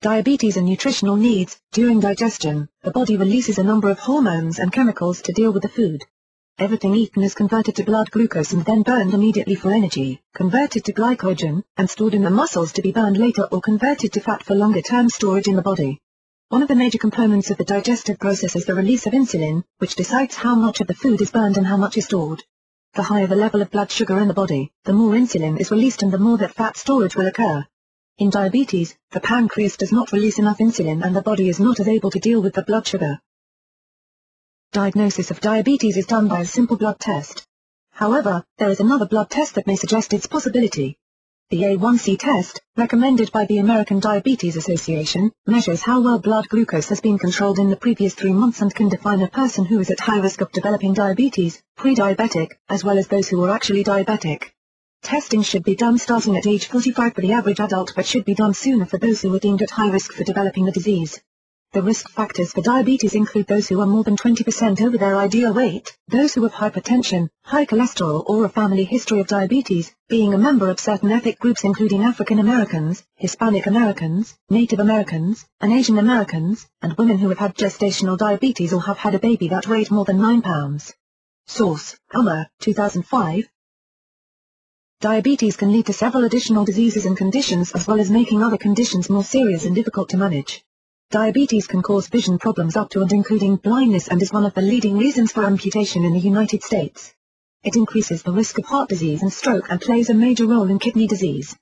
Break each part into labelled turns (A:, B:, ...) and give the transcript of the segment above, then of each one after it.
A: diabetes and nutritional needs, during digestion, the body releases a number of hormones and chemicals to deal with the food. Everything eaten is converted to blood glucose and then burned immediately for energy, converted to glycogen, and stored in the muscles to be burned later or converted to fat for longer-term storage in the body. One of the major components of the digestive process is the release of insulin, which decides how much of the food is burned and how much is stored. The higher the level of blood sugar in the body, the more insulin is released and the more that fat storage will occur. In diabetes, the pancreas does not release enough insulin and the body is not as able to deal with the blood sugar. Diagnosis of diabetes is done by a simple blood test. However, there is another blood test that may suggest its possibility. The A1C test, recommended by the American Diabetes Association, measures how well blood glucose has been controlled in the previous three months and can define a person who is at high risk of developing diabetes, pre-diabetic, as well as those who are actually diabetic. Testing should be done starting at age 45 for the average adult but should be done sooner for those who are deemed at high risk for developing the disease. The risk factors for diabetes include those who are more than 20% over their ideal weight, those who have hypertension, high cholesterol or a family history of diabetes, being a member of certain ethnic groups including African Americans, Hispanic Americans, Native Americans, and Asian Americans, and women who have had gestational diabetes or have had a baby that weighed more than 9 pounds. Source, Elmer, 2005. Diabetes can lead to several additional diseases and conditions as well as making other conditions more serious and difficult to manage. Diabetes can cause vision problems up to and including blindness and is one of the leading reasons for amputation in the United States. It increases the risk of heart disease and stroke and plays a major role in kidney disease.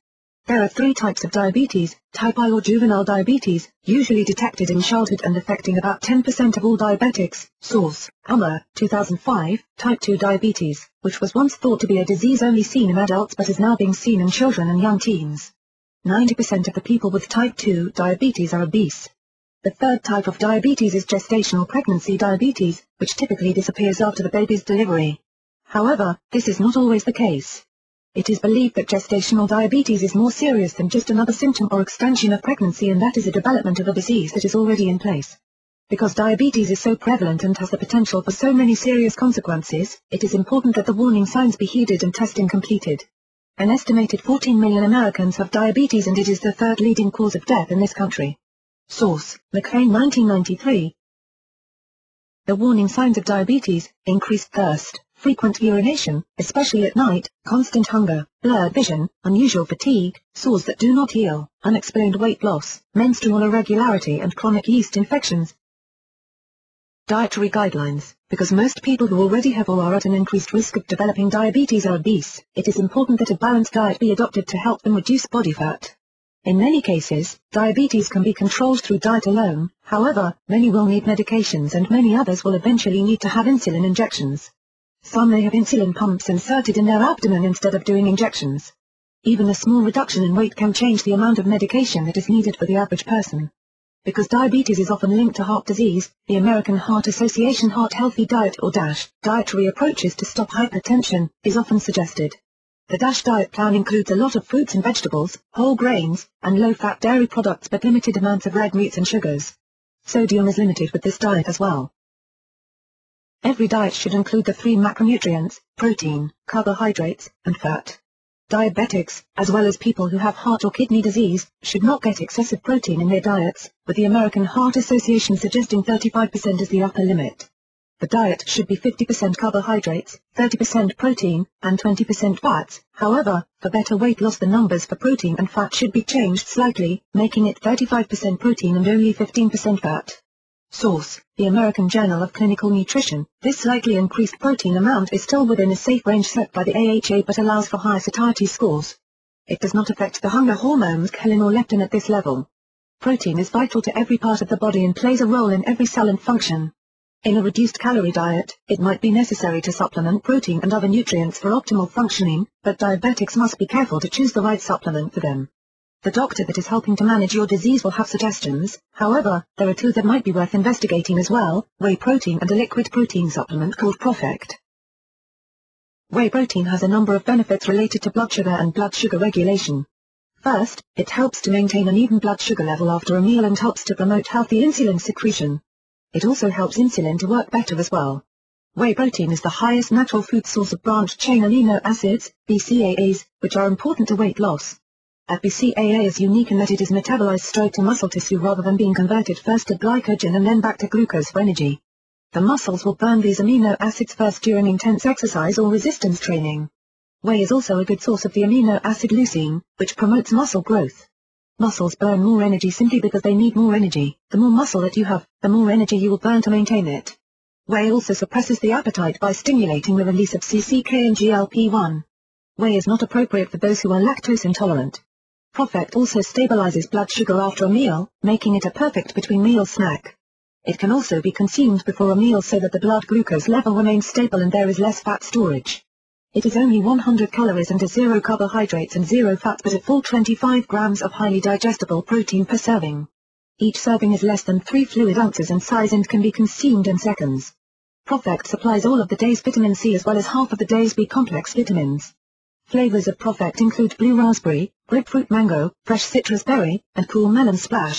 A: There are three types of diabetes, type I or juvenile diabetes, usually detected in childhood and affecting about 10% of all diabetics. Source, Elmer, 2005, type 2 diabetes, which was once thought to be a disease only seen in adults but is now being seen in children and young teens. 90% of the people with type 2 diabetes are obese. The third type of diabetes is gestational pregnancy diabetes, which typically disappears after the baby's delivery. However, this is not always the case. It is believed that gestational diabetes is more serious than just another symptom or extension of pregnancy and that is a development of a disease that is already in place. Because diabetes is so prevalent and has the potential for so many serious consequences, it is important that the warning signs be heeded and testing completed. An estimated 14 million Americans have diabetes and it is the third leading cause of death in this country. Source, McLean 1993. The warning signs of diabetes, increased thirst, frequent urination, especially at night, constant hunger, blurred vision, unusual fatigue, sores that do not heal, unexplained weight loss, menstrual irregularity and chronic yeast infections. Dietary guidelines Because most people who already have or are at an increased risk of developing diabetes are obese, it is important that a balanced diet be adopted to help them reduce body fat. In many cases, diabetes can be controlled through diet alone, however, many will need medications and many others will eventually need to have insulin injections. Some may have insulin pumps inserted in their abdomen instead of doing injections. Even a small reduction in weight can change the amount of medication that is needed for the average person. Because diabetes is often linked to heart disease, the American Heart Association Heart Healthy Diet or DASH, dietary approaches to stop hypertension, is often suggested. The DASH diet plan includes a lot of fruits and vegetables, whole grains, and low-fat dairy products but limited amounts of red meats and sugars. Sodium is limited with this diet as well. Every diet should include the three macronutrients, protein, carbohydrates, and fat. Diabetics, as well as people who have heart or kidney disease, should not get excessive protein in their diets, with the American Heart Association suggesting 35% as the upper limit. The diet should be 50% carbohydrates, 30% protein, and 20% fats, however, for better weight loss the numbers for protein and fat should be changed slightly, making it 35% protein and only 15% fat. Source, the American Journal of Clinical Nutrition. This slightly increased protein amount is still within a safe range set by the AHA but allows for high satiety scores. It does not affect the hunger hormones ghrelin or leptin at this level. Protein is vital to every part of the body and plays a role in every cell and function. In a reduced-calorie diet, it might be necessary to supplement protein and other nutrients for optimal functioning, but diabetics must be careful to choose the right supplement for them. The doctor that is helping to manage your disease will have suggestions, however, there are two that might be worth investigating as well, whey protein and a liquid protein supplement called Profect. Whey protein has a number of benefits related to blood sugar and blood sugar regulation. First, it helps to maintain an even blood sugar level after a meal and helps to promote healthy insulin secretion. It also helps insulin to work better as well. Whey protein is the highest natural food source of branched-chain amino acids, BCAAs, which are important to weight loss. FBCAA is unique in that it is metabolized straight to muscle tissue rather than being converted first to glycogen and then back to glucose for energy. The muscles will burn these amino acids first during intense exercise or resistance training. Whey is also a good source of the amino acid leucine, which promotes muscle growth. Muscles burn more energy simply because they need more energy. The more muscle that you have, the more energy you will burn to maintain it. Whey also suppresses the appetite by stimulating the release of CCK and GLP-1. Whey is not appropriate for those who are lactose intolerant. Profect also stabilizes blood sugar after a meal, making it a perfect between-meal snack. It can also be consumed before a meal so that the blood glucose level remains stable and there is less fat storage. It is only 100 calories and has zero carbohydrates and zero fat but a full 25 grams of highly digestible protein per serving. Each serving is less than 3 fluid ounces in size and can be consumed in seconds. Profect supplies all of the day's vitamin C as well as half of the day's B-complex vitamins. Flavors of Profect include blue raspberry, grapefruit mango, fresh citrus berry, and cool melon splash.